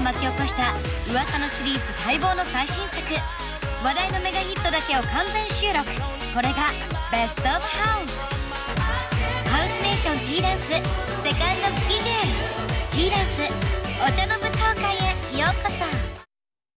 巻き起こした噂のシリーズ待望の最新作。話題のメガヒットだけを完全収録。これがベストオブハウスハウスネーション T ダンス。セカンド期限 T ダンス。お茶の舞台。